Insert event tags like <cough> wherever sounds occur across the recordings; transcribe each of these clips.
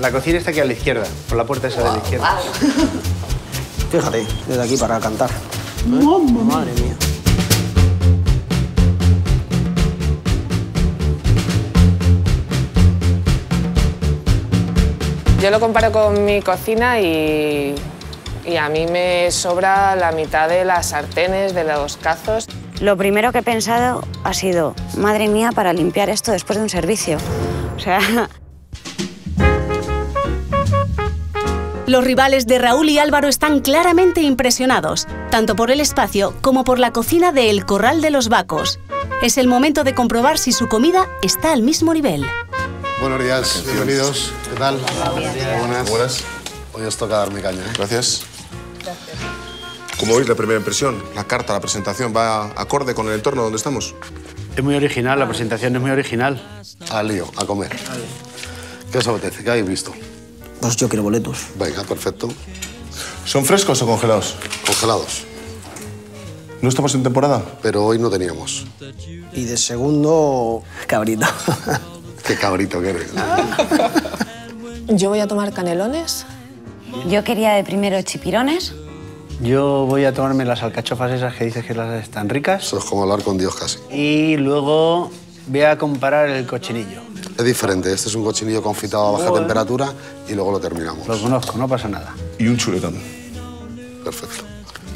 La cocina está aquí a la izquierda, por la puerta esa de la izquierda. Fíjate, desde aquí para cantar. Madre mía. Yo lo comparo con mi cocina y, y a mí me sobra la mitad de las sartenes, de los cazos. Lo primero que he pensado ha sido, madre mía, para limpiar esto después de un servicio. O sea, Los rivales de Raúl y Álvaro están claramente impresionados, tanto por el espacio como por la cocina de El Corral de los Vacos. Es el momento de comprobar si su comida está al mismo nivel. Buenos días, bienvenidos. ¿Qué tal? Buenas. Buenas. Hoy os toca darme caña. ¿eh? Gracias. ¿Cómo veis la primera impresión? La carta, la presentación, ¿va acorde con el entorno donde estamos? Es muy original, la presentación es muy original. Al lío, a comer. ¿Qué os apetece? ¿Qué habéis visto? Pues yo quiero boletos. Venga, perfecto. ¿Son frescos o congelados? Congelados. ¿No estamos en temporada? Pero hoy no teníamos. Y de segundo, cabrito. <laughs> Qué cabrito que eres. <laughs> Yo voy a tomar canelones. yo quería de primero chipirones. Yo voy a tomarme las alcachofas esas que dices que las están ricas. Eso es como hablar con Dios casi. Y luego voy a comparar el cochinillo. Es diferente. Este es un cochinillo confitado a baja temperatura y luego lo terminamos. Lo conozco, no pasa nada. Y un chuletón. Perfecto.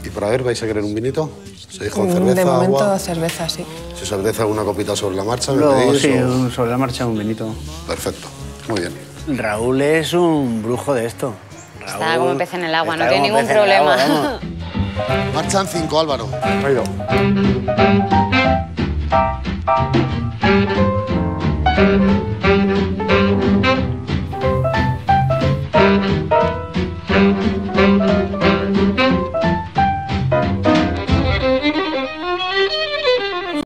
¿Y para ver, vais a querer un vinito? ¿Seguís con Mm, cerveza, de momento agua? cerveza, sí. Si os apetece alguna copita sobre la marcha, me Luego, pedís sí, o- sobre la marcha un vinito. Perfecto. Muy bien. Raúl es un brujo de esto. Está Raúl como pez en el agua, no tiene ningún agua, problema. Marchan cinco, Álvaro. Müzik